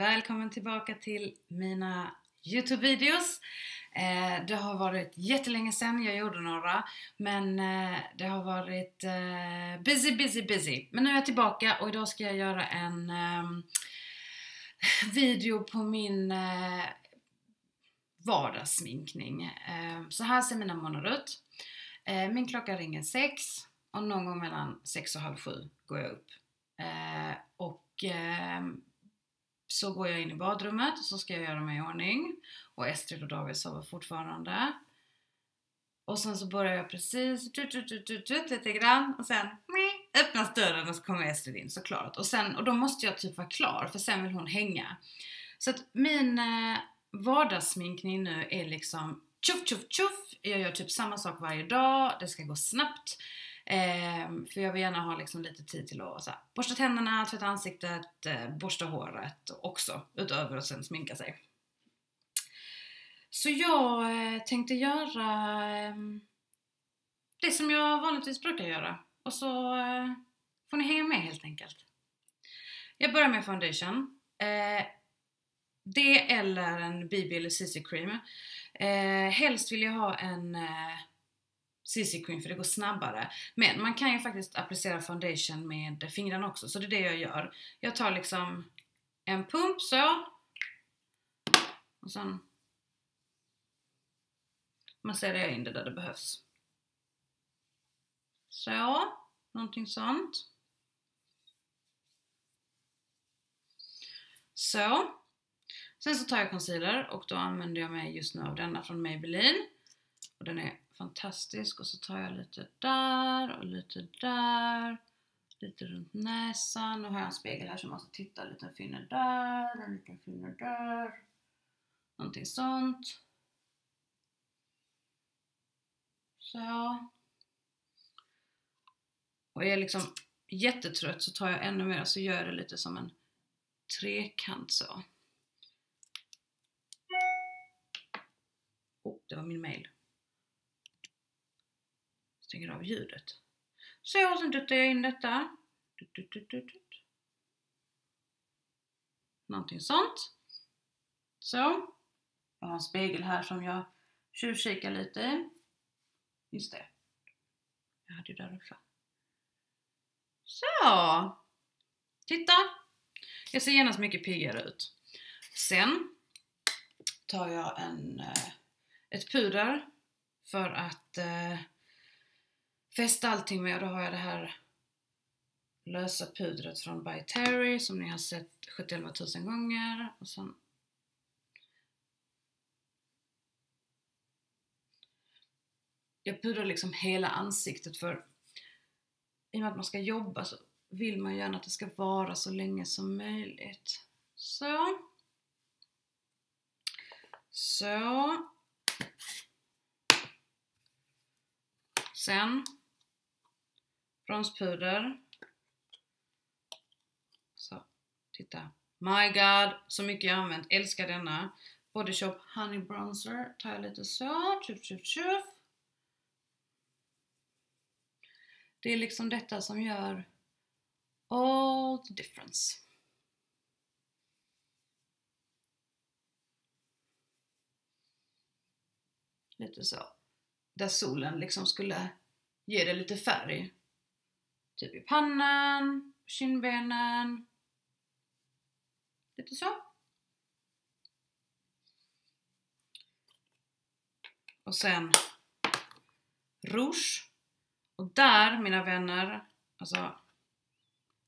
Välkommen tillbaka till mina Youtube-videos. Eh, det har varit jättelänge sedan jag gjorde några men eh, det har varit eh, busy, busy, busy. Men nu är jag tillbaka och idag ska jag göra en eh, video på min eh, vardagssminkning. Eh, så här ser mina månader ut. Eh, min klocka ringer 6 och någon gång mellan 6 och halv 7 går jag upp. Eh, och eh, så går jag in i badrummet och så ska jag göra mig i ordning. Och Estrid och David sover fortfarande. Och sen så börjar jag precis tut, tut, tut, tut, tut, lite grann och sen meh, öppnas dörren och så kommer Estrid in såklart. Och, sen, och då måste jag typ vara klar för sen vill hon hänga. Så att min eh, vardagssminkning nu är liksom tjoff tjoff tjoff. Jag gör typ samma sak varje dag, det ska gå snabbt. Eh, för jag vill gärna ha liksom lite tid till att så här, borsta tänderna, tvätta ansiktet, eh, borsta håret också. Utöver att sen sminka sig. Så jag eh, tänkte göra eh, det som jag vanligtvis brukar göra. Och så eh, får ni hänga med helt enkelt. Jag börjar med foundation. Eh, det eller en BB eller CC cream. Eh, helst vill jag ha en eh, CC cream för det går snabbare. Men man kan ju faktiskt applicera foundation med fingrarna också, så det är det jag gör. Jag tar liksom en pump så. Och sen masserar jag in det där det behövs. Så, någonting sånt. Så. Sen så tar jag concealer och då använder jag mig just nu av denna från Maybelline. Och den är fantastisk och så tar jag lite där och lite där. Lite runt näsan. Nu har jag en spegel här så jag måste titta. En liten finne där, en liten finne där. Någonting sånt. Så. Och är jag liksom jättetrött så tar jag ännu mer och så gör jag det lite som en trekant så. Oh, det var min mail. Stänger av ljudet. Så, sen duttar jag in detta. Dut, dut, dut. Någonting sånt. Så. Jag har en spegel här som jag tjuvkikar lite i. Just det. Jag hade ju där uppe. Så! Titta! Jag ser genast mycket piggare ut. Sen tar jag en, eh, ett puder för att eh, fästa allting med och då har jag det här lösa pudret från By Terry som ni har sett 71 000 gånger och sen jag pudrar liksom hela ansiktet för i och med att man ska jobba så vill man gärna att det ska vara så länge som möjligt. Så. Så. Sen bronspuder. Så, titta. My God, så mycket jag använt. Älskar denna. Body Shop Honey Bronzer. Tar jag lite så. Tjuff, tjuff, tjuff. Det är liksom detta som gör all the difference. Lite så. Där solen liksom skulle ge det lite färg. Typ i pannan, kindbenen. Lite så. Och sen rouge. Och där, mina vänner, alltså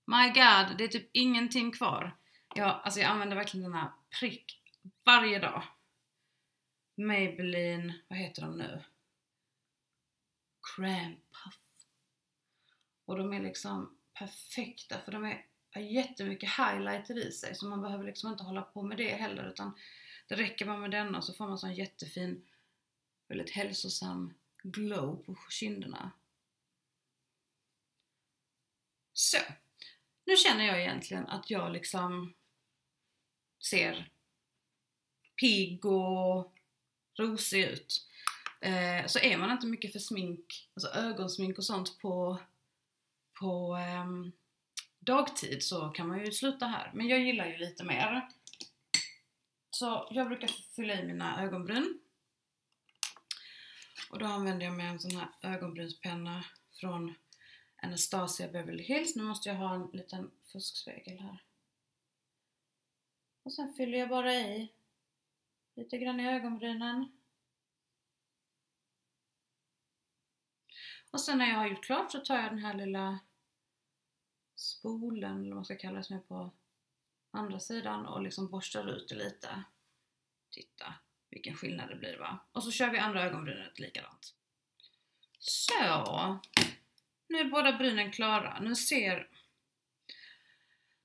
My God, det är typ ingenting kvar. Jag, alltså jag använder verkligen denna prick varje dag. Maybelline, vad heter de nu? Cram Puff. Och de är liksom perfekta för de är, har jättemycket highlighter i sig så man behöver liksom inte hålla på med det heller utan det räcker bara med denna så får man sån jättefin, väldigt hälsosam glow på kinderna. Så. Nu känner jag egentligen att jag liksom ser pigg och rosig ut. Eh, så är man inte mycket för smink, alltså ögonsmink och sånt på, på um, dagtid så kan man ju sluta här. Men jag gillar ju lite mer. så jag brukar fylla i mina ögonbryn. Och då använder jag mig av en sån här ögonbrynspenna från Anastasia Beverly Hills. Nu måste jag ha en liten fuskspegel här. Och sen fyller jag bara i lite grann i ögonbrynen. Och sen när jag har gjort klart så tar jag den här lilla spolen, eller vad man ska kalla det, som är på andra sidan och liksom borstar ut det lite. Titta vilken skillnad det blir va? Och så kör vi andra ögonbrynet likadant. Så! Nu är båda brynen klara. Nu ser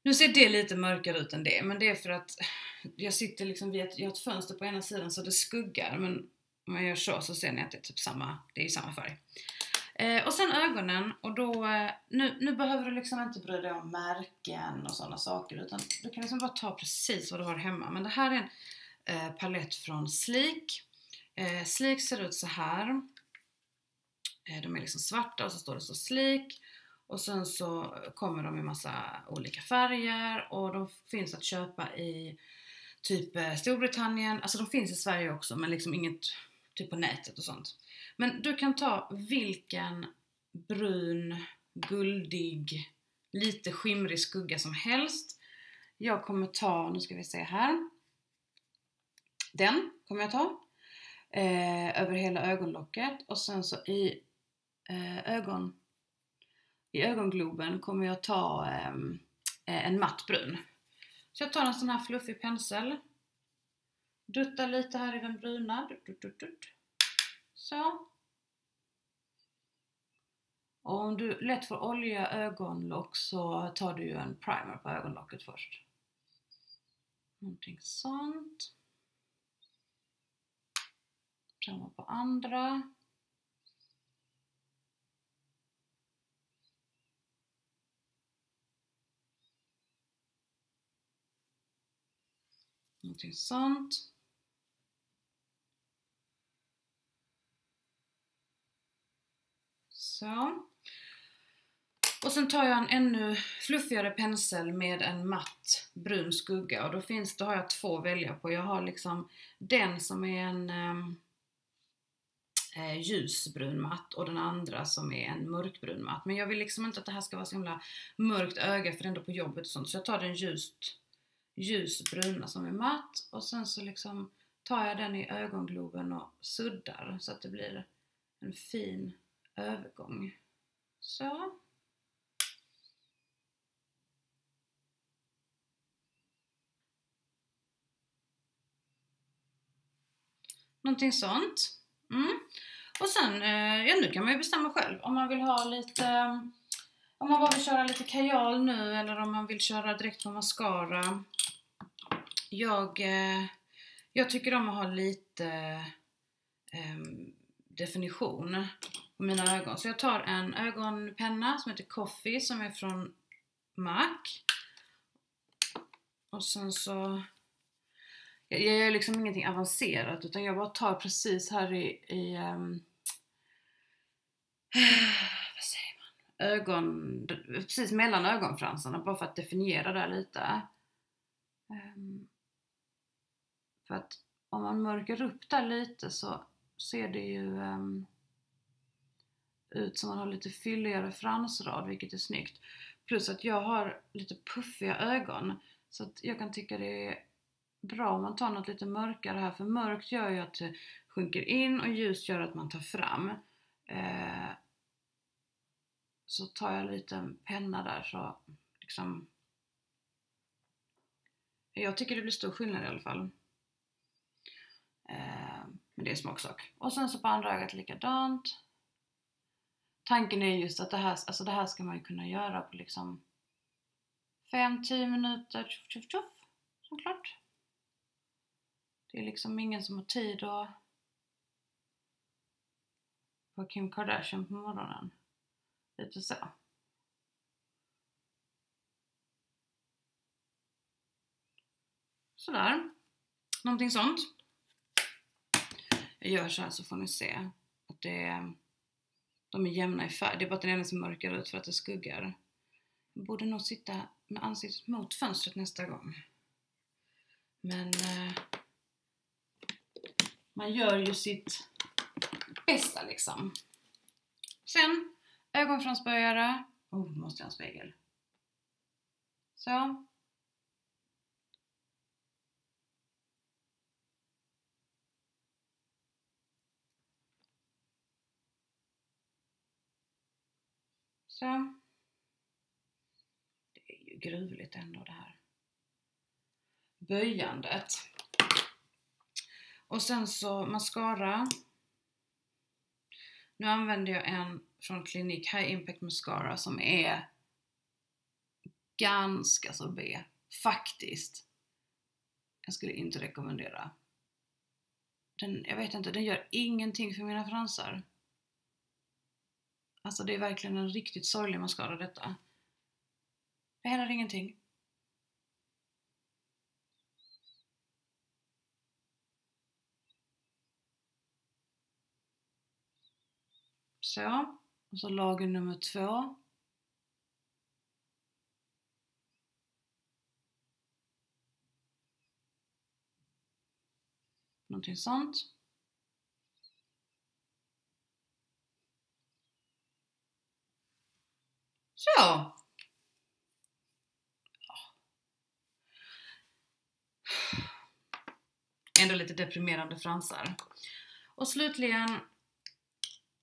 nu ser det lite mörkare ut än det, men det är för att jag sitter liksom vid ett, jag har ett fönster på ena sidan så det skuggar, men om jag gör så så ser ni att det är typ samma, det är samma färg. Eh, och sen ögonen, och då, eh, nu, nu behöver du liksom inte bry dig om märken och sådana saker, utan du kan liksom bara ta precis vad du har hemma. Men det här är en eh, palett från Sleek. Eh, Sleek ser ut så här. Eh, de är liksom svarta och så står det så Sleek. Och sen så kommer de i massa olika färger och de finns att köpa i typ eh, Storbritannien, alltså de finns i Sverige också men liksom inget typ på nätet och sånt. Men du kan ta vilken brun, guldig, lite skimrig skugga som helst. Jag kommer ta, nu ska vi se här. Den kommer jag ta. Eh, över hela ögonlocket och sen så i eh, ögon i ögongloben kommer jag ta eh, eh en matt brun. Så jag tar en sån här fluffig pensel. Duttar lite här i den bruna. Dutt, dutt, dutt. Så. Och om du lätt får olja ögonlock så tar du ju en primer på ögonlocket först. Någonting sånt. Samma på andra. Någonting sånt. Så. Och sen tar jag en ännu fluffigare pensel med en matt brun skugga och då finns, då har jag två att välja på. Jag har liksom den som är en ehm, eh, ljusbrun matt och den andra som är en mörkbrun matt. Men jag vill liksom inte att det här ska vara så himla mörkt öga för det är ändå på jobbet och sånt. Så jag tar den ljust ljusbruna som är matt och sen så liksom tar jag den i ögongloben och suddar så att det blir en fin övergång. Så. Någonting sånt. Mm. Och sen, eh, ja nu kan man ju bestämma själv om man vill ha lite eh, om man bara vill köra lite kajal nu eller om man vill köra direkt på mascara. Jag, eh, jag tycker om att ha lite um, definition på mina ögon. Så jag tar en ögonpenna som heter Coffee som är från MAC. Och sen så... Jag gör liksom ingenting avancerat utan jag bara tar precis här i... i um, vad säger man? Ögon... Precis mellan ögonfransarna bara för att definiera det lite. Um, för att om man mörkar upp där lite så ser det ju um, ut som man har lite fylligare fransrad, vilket är snyggt. Plus att jag har lite puffiga ögon, så att jag kan tycka det är bra om man tar något lite mörkare här, för mörkt gör ju att det sjunker in och ljust gör att man tar fram. Eh, så tar jag lite en penna där så liksom jag tycker det blir stor skillnad i alla fall. Eh, men det är smaksak. Och sen så på andra ögat likadant. Tanken är just att det här, alltså det här ska man ju kunna göra på liksom 5-10 minuter, tjoff tjoff tjoff, såklart. Det är liksom ingen som har tid att på Kim Kardashian på morgonen. Lite så. Sådär. Någonting sånt. Jag gör så här så får ni se att det är, de är jämna i färg. Det är bara att den ena ser mörkare ut för att det skuggar. Jag borde nog sitta med ansiktet mot fönstret nästa gång. Men eh, man gör ju sitt bästa liksom. Sen ögonfransböjare. Oh, måste jag ha en spegel. Så. Så. Det är ju gruvligt ändå det här böjandet. Och sen så mascara. Nu använder jag en från Clinique High Impact Mascara som är ganska så B. Faktiskt. Jag skulle inte rekommendera. Den, jag vet inte, den gör ingenting för mina fransar. Alltså det är verkligen en riktigt sorglig mascara detta. Det händer ingenting. Så. Och så lager nummer två. Någonting sånt. Så. Ändå lite deprimerande fransar. Och slutligen,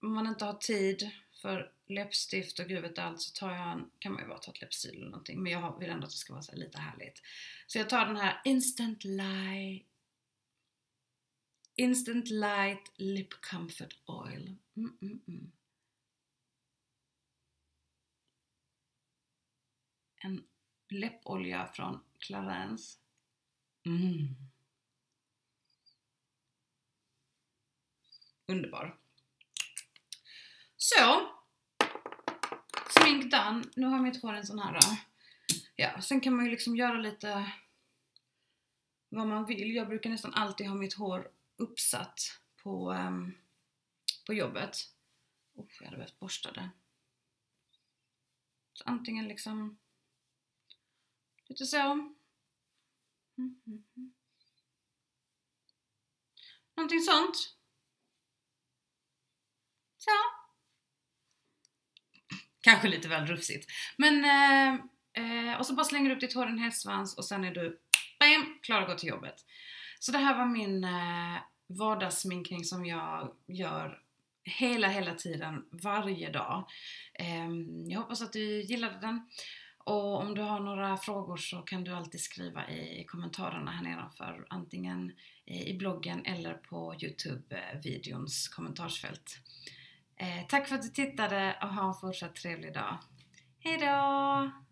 om man inte har tid för läppstift och gud vet allt så tar jag en, kan man ju bara ta ett läppstil eller någonting men jag vill ändå att det ska vara så lite härligt. Så jag tar den här Instant Light Instant Light Lip Comfort Oil. Mm, mm, mm. En läppolja från Clarence. Mm. Underbar. Så. Smink done. Nu har mitt hår en sån här. Eh, ja, sen kan man ju liksom göra lite vad man vill. Jag brukar nästan alltid ha mitt hår uppsatt på, um, på jobbet. Oh, jag hade behövt borsta det. Så antingen liksom lite så. Mm, mm, mm. Någonting sånt. Så. Kanske lite väl rufsigt. Men, eh, eh, och så bara slänger du upp ditt hår i en hästsvans och sen är du bam, klar att gå till jobbet. Så det här var min eh, vardagssminkning som jag gör hela, hela tiden, varje dag. Eh, jag hoppas att du gillade den. Och om du har några frågor så kan du alltid skriva i kommentarerna här nedanför. Antingen eh, i bloggen eller på Youtube-videons eh, kommentarsfält. Eh, tack för att du tittade och ha en fortsatt trevlig dag. Hejdå!